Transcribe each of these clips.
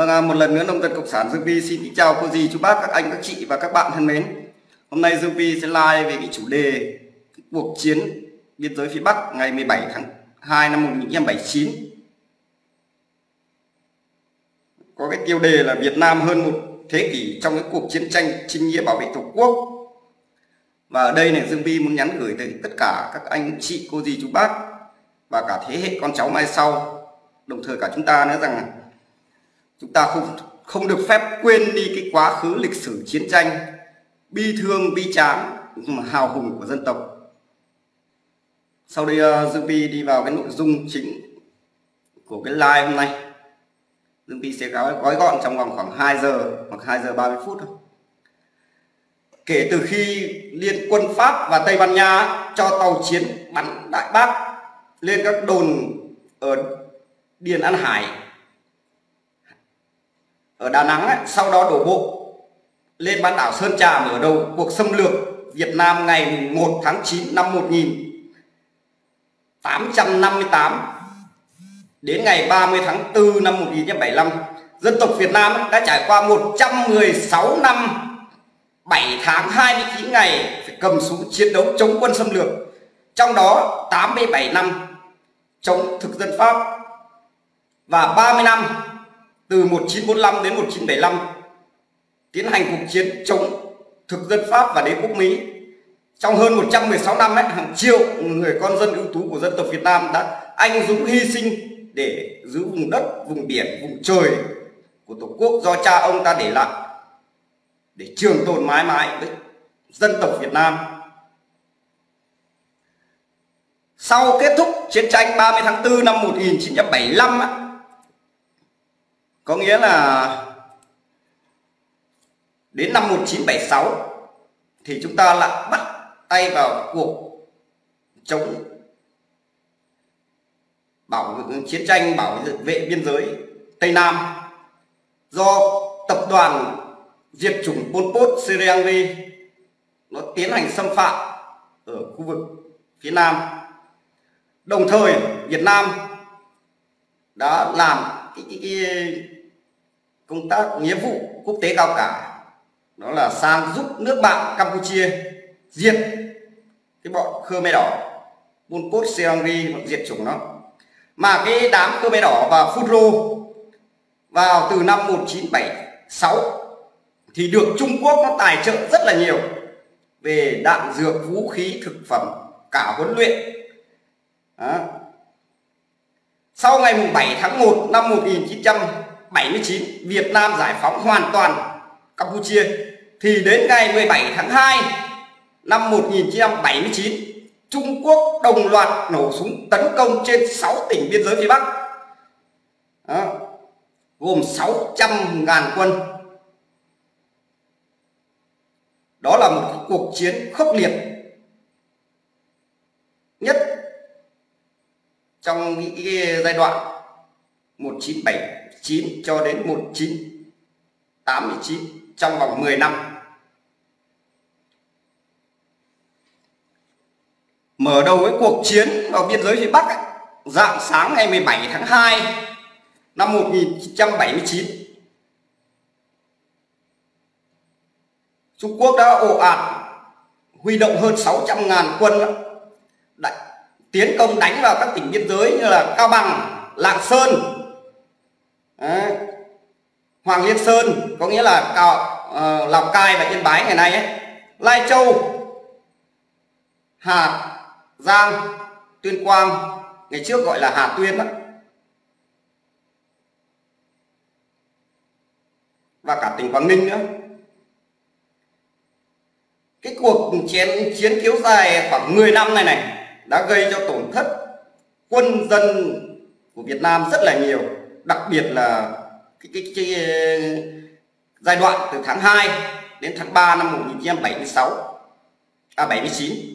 Vâng, à, một lần nữa nông dân cộng sản Dương Vi xin kính chào cô dì, chú bác, các anh, các chị và các bạn thân mến. Hôm nay Dương Vi sẽ live về cái chủ đề cuộc chiến biên giới phía Bắc ngày 17 tháng 2 năm 1979. Có cái tiêu đề là Việt Nam hơn một thế kỷ trong cái cuộc chiến tranh chinh nghĩa bảo vệ Tổ quốc. Và ở đây này Dương Vi muốn nhắn gửi tới tất cả các anh chị, cô dì, chú bác và cả thế hệ con cháu mai sau, đồng thời cả chúng ta nữa rằng chúng ta không không được phép quên đi cái quá khứ lịch sử chiến tranh bi thương bi tráng nhưng mà hào hùng của dân tộc. Sau đây ờ, Dương Vi đi vào cái nội dung chính của cái live hôm nay. Dương Vi sẽ gói, gói gọn trong vòng khoảng 2 giờ hoặc 2 giờ 30 phút thôi. Kể từ khi liên quân Pháp và Tây Ban Nha cho tàu chiến bắn Đại Bác lên các đồn ở Điền An Hải ở Đà Nẵng ấy, sau đó đổ bộ lên bán đảo Sơn Trà mở đầu cuộc xâm lược Việt Nam ngày 1 tháng 9 năm 1858 đến ngày 30 tháng 4 năm 1975 dân tộc Việt Nam đã trải qua 116 năm 7 tháng 29 ngày phải cầm súng chiến đấu chống quân xâm lược. Trong đó 87 năm chống thực dân Pháp và 30 năm từ 1945 đến 1975 tiến hành cuộc chiến chống thực dân Pháp và đế quốc Mỹ. Trong hơn 116 năm ấy, hàng triệu người con dân ưu tú của dân tộc Việt Nam đã anh dũng hy sinh để giữ vùng đất, vùng biển, vùng trời của Tổ quốc do cha ông ta để lại để trường tồn mãi mãi với dân tộc Việt Nam. Sau kết thúc chiến tranh 30 tháng 4 năm 1975 có nghĩa là đến năm 1976 thì chúng ta lại bắt tay vào cuộc chống bảo chiến tranh bảo vệ biên giới Tây Nam do tập đoàn diệt chủng Pol Pot Syrianri nó tiến hành xâm phạm ở khu vực phía Nam. Đồng thời Việt Nam đã làm cái, cái, cái công tác nghĩa vụ quốc tế cao cả. Đó là sang giúp nước bạn Campuchia diệt cái bọn Khmer đỏ, Pol Pot Seangri diệt chủng nó. Mà cái đám Khmer đỏ và Phunro vào từ năm 1976 thì được Trung Quốc nó tài trợ rất là nhiều về đạn dược, vũ khí, thực phẩm, cả huấn luyện. Đó. sau ngày 7 tháng 1 năm 79 Việt Nam giải phóng hoàn toàn Campuchia, thì đến ngày 17 tháng 2 năm 1979 Trung Quốc đồng loạt nổ súng tấn công trên 6 tỉnh biên giới phía Bắc Đó. gồm 600.000 quân đó là một cuộc chiến khốc liệt nhất trong cái giai đoạn 9 cho đến 1989 trong vòng 10 năm. Mở đầu với cuộc chiến vào biên giới phía Bắc ấy, dạng sáng ngày 17 tháng 2 năm 1979 Trung Quốc đã ồ ạt huy động hơn 600.000 quân đã tiến công đánh vào các tỉnh biên giới như là Cao Bằng, Lạng Sơn, Đấy. Hoàng Liên Sơn có nghĩa là Cao, uh, ờ, Lào Cai và Yên Bái ngày nay ấy, Lai Châu, Hà Giang, Tuyên Quang, ngày trước gọi là Hà Tuyên đó. và cả tỉnh Quảng Ninh nữa. Cái cuộc chiến chiến kéo dài khoảng 10 năm này này đã gây cho tổn thất quân dân của Việt Nam rất là nhiều, đặc biệt là cái, cái, cái, cái giai đoạn từ tháng 2 đến tháng 3 năm 1976 à 79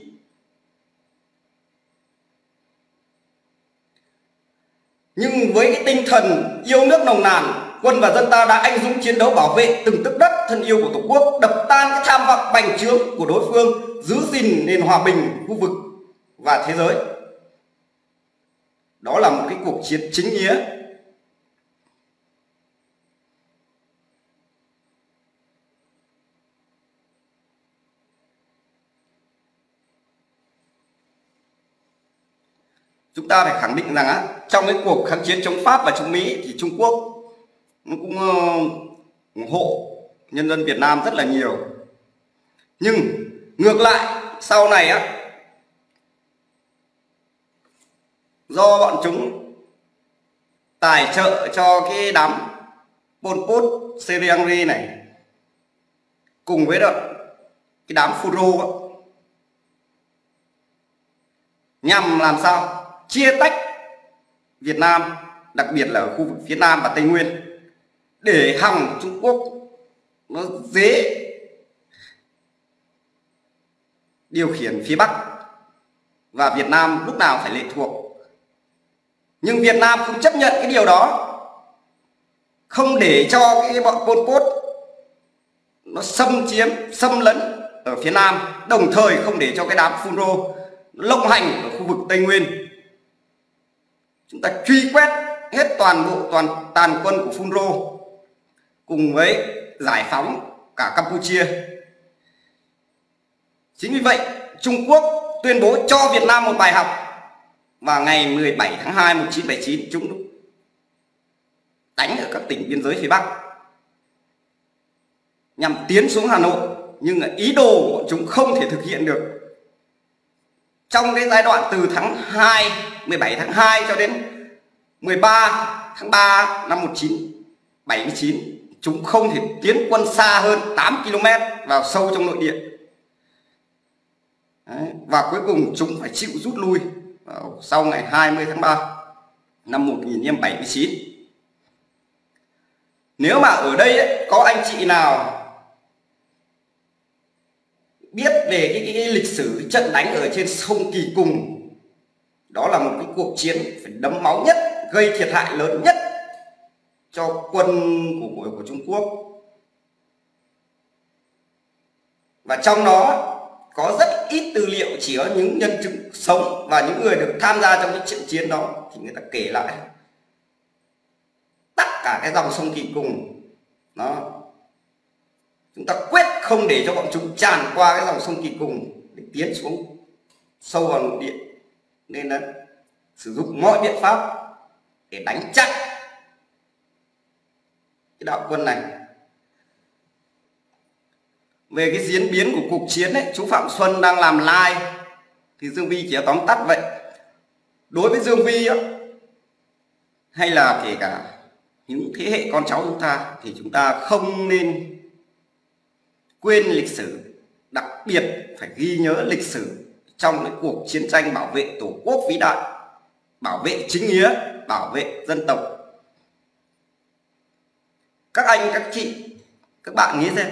nhưng với cái tinh thần yêu nước nồng nàn quân và dân ta đã anh dũng chiến đấu bảo vệ từng tấc đất thân yêu của tổ quốc đập tan cái tham vọng bành trướng của đối phương giữ gìn nền hòa bình khu vực và thế giới. Đó là một cái cuộc chiến chính nghĩa. Chúng ta phải khẳng định rằng á, trong cái cuộc kháng chiến chống Pháp và chống Mỹ thì Trung Quốc nó cũng ờ, ủng hộ nhân dân Việt Nam rất là nhiều. Nhưng ngược lại sau này á do bọn chúng tài trợ cho cái đám Pol Pot Seriangri này cùng với đó cái đám Furo nhằm làm sao chia tách Việt Nam, đặc biệt là ở khu vực phía Nam và Tây Nguyên, để hòng Trung Quốc nó dễ điều khiển phía Bắc và Việt Nam lúc nào phải lệ thuộc. Nhưng Việt Nam không chấp nhận cái điều đó, không để cho cái bọn Pol Pot nó xâm chiếm, xâm lấn ở phía Nam, đồng thời không để cho cái đám Phun rô lộng hành ở khu vực Tây Nguyên chúng ta truy quét hết toàn bộ, toàn tàn quân của Phun cùng với giải phóng cả Campuchia. Chính vì vậy, Trung Quốc tuyên bố cho Việt Nam một bài học vào ngày 17 tháng 2 1979 chúng đánh ở các tỉnh biên giới phía Bắc, nhằm tiến xuống Hà Nội. Nhưng ý đồ của chúng không thể thực hiện được trong cái giai đoạn từ tháng 2 17 tháng 2 cho đến 13 tháng 3 năm 1979 chúng không thể tiến quân xa hơn 8 km vào sâu trong nội địa Đấy. và cuối cùng chúng phải chịu rút lui sau ngày 20 tháng 3 năm 1979 nếu mà ở đây ấy, có anh chị nào biết về cái, cái, cái lịch sử trận đánh ở trên sông Kỳ Cùng. Đó là một cái cuộc chiến phải đấm máu nhất gây thiệt hại lớn nhất cho quân của, của, của Trung Quốc. Và trong đó có rất ít tư liệu chỉ có những nhân chứng sống và những người được tham gia trong những trận chiến đó thì người ta kể lại. Tất cả cái dòng sông Kỳ Cùng nó chúng ta quyết không để cho bọn chúng tràn qua cái dòng sông Kỳ Cùng để tiến xuống sâu vào nội địa. Nên là sử dụng mọi biện pháp để đánh chặn cái đạo quân này. Về cái diễn biến của cuộc chiến ấy, chú Phạm Xuân đang làm live thì Dương Vi chỉ tóm tắt vậy. Đối với Dương Vi hay là kể cả những thế hệ con cháu chúng ta thì chúng ta không nên quên lịch sử, đặc biệt phải ghi nhớ lịch sử trong cái cuộc chiến tranh bảo vệ tổ quốc vĩ đại, bảo vệ chính nghĩa, bảo vệ dân tộc các anh, các chị, các bạn nghĩ xem,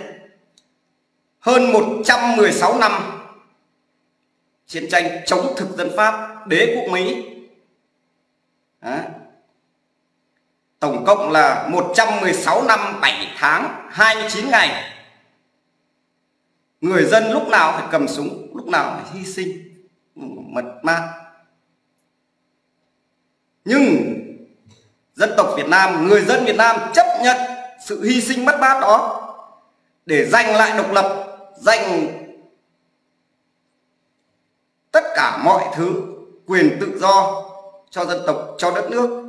hơn 116 năm chiến tranh chống thực dân Pháp, đế quốc Mỹ Đó. tổng cộng là 116 năm 7 tháng 29 ngày người dân lúc nào phải cầm súng, lúc nào phải hy sinh. Mật mát nhưng dân tộc Việt Nam, người dân Việt Nam chấp nhận sự hy sinh mất mát đó để giành lại độc lập, giành tất cả mọi thứ, quyền tự do cho dân tộc, cho đất nước.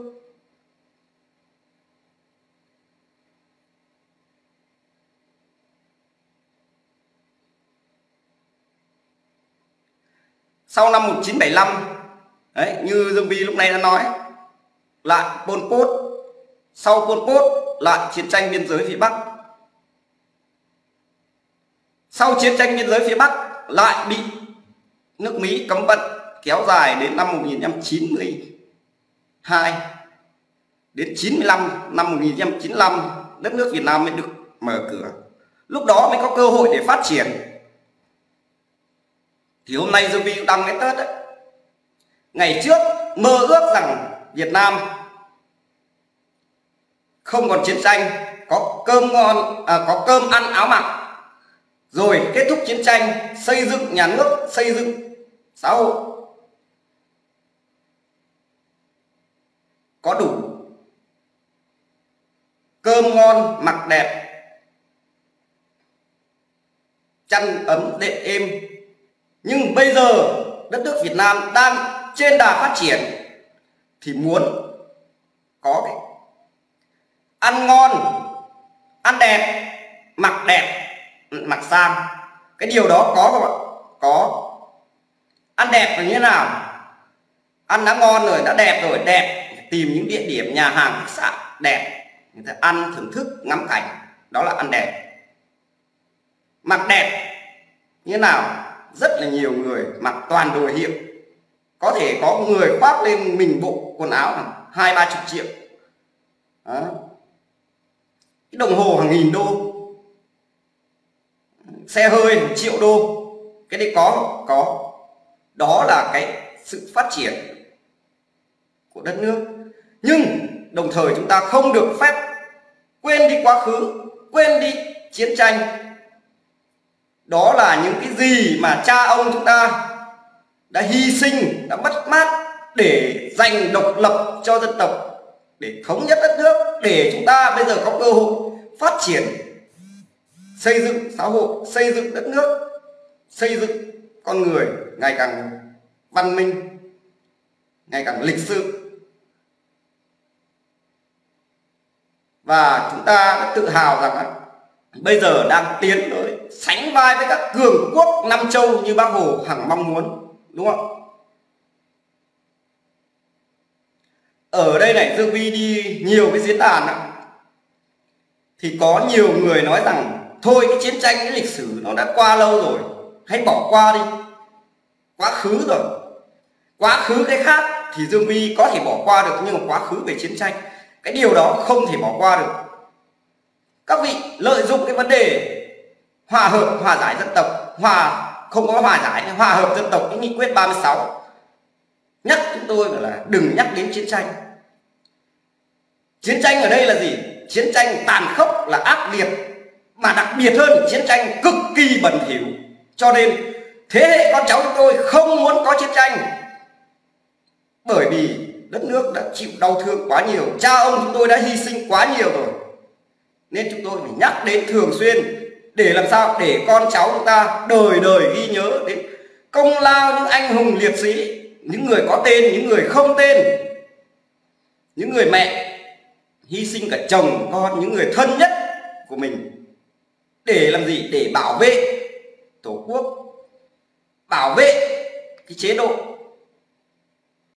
Sau năm 1975 đấy, như Dương Vi lúc này đã nói, lại Pol Pot, sau Pol Pot lại chiến tranh biên giới phía Bắc. Sau chiến tranh biên giới phía Bắc lại bị nước Mỹ cấm vận kéo dài đến năm 1992 đến 95 năm 1995 đất nước Việt Nam mới được mở cửa. Lúc đó mới có cơ hội để phát triển thì hôm nay Dương cũng đăng cái Tết đấy. Ngày trước mơ ước rằng Việt Nam không còn chiến tranh có cơm ngon à, có cơm ăn áo mặc. Rồi kết thúc chiến tranh xây dựng nhà nước xây dựng xã hội. Có đủ cơm ngon mặc đẹp chăn ấm đệm êm nhưng bây giờ đất nước Việt Nam đang trên đà phát triển thì muốn có cái ăn ngon, ăn đẹp, mặc đẹp, mặc sang. Cái điều đó có không ạ? Có. Ăn đẹp là như thế nào? Ăn đã ngon rồi, đã đẹp rồi, đẹp. Tìm những địa điểm, nhà hàng khách sạn đẹp. Người ta ăn, thưởng thức, ngắm cảnh. Đó là ăn đẹp. Mặc đẹp, như thế nào? Rất là nhiều người mặc toàn đồ hiệu. Có thể có người khoác lên mình bộ quần áo hai, ba chục triệu. Đó. cái đồng hồ hàng nghìn đô. Xe hơi hàng triệu đô. Cái đấy có có. Đó là cái sự phát triển của đất nước. Nhưng đồng thời chúng ta không được phép quên đi quá khứ, quên đi chiến tranh đó là những cái gì mà cha ông chúng ta đã hy sinh, đã mất mát để giành độc lập cho dân tộc, để thống nhất đất nước, để chúng ta bây giờ có cơ hội phát triển, xây dựng xã hội, xây dựng đất nước, xây dựng con người ngày càng văn minh, ngày càng lịch sự. Và chúng ta đã tự hào rằng bây giờ đang tiến tới sánh vai với các cường quốc năm châu như bác hồ hằng mong muốn đúng không? Ở đây này dương vi đi nhiều cái diễn đàn đó, thì có nhiều người nói rằng thôi cái chiến tranh cái lịch sử nó đã qua lâu rồi hãy bỏ qua đi. Quá khứ rồi. Quá khứ cái khác thì dương vi có thể bỏ qua được nhưng mà quá khứ về chiến tranh cái điều đó không thể bỏ qua được các vị lợi dụng cái vấn đề hòa hợp, hòa giải dân tộc, hòa, không có hòa giải, hòa hợp dân tộc, cái nghị quyết 36 nhắc chúng tôi là đừng nhắc đến chiến tranh. Chiến tranh ở đây là gì? Chiến tranh tàn khốc là ác liệt, mà đặc biệt hơn, chiến tranh cực kỳ bẩn thỉu. Cho nên, thế hệ con cháu chúng tôi không muốn có chiến tranh. Bởi vì đất nước đã chịu đau thương quá nhiều, cha ông chúng tôi đã hy sinh quá nhiều rồi nên chúng tôi phải nhắc đến thường xuyên để làm sao để con cháu chúng ta đời đời ghi nhớ đến công lao những anh hùng liệt sĩ, những người có tên, những người không tên, những người mẹ, hy sinh cả chồng, con, những người thân nhất của mình. Để làm gì? Để bảo vệ tổ quốc, bảo vệ cái chế độ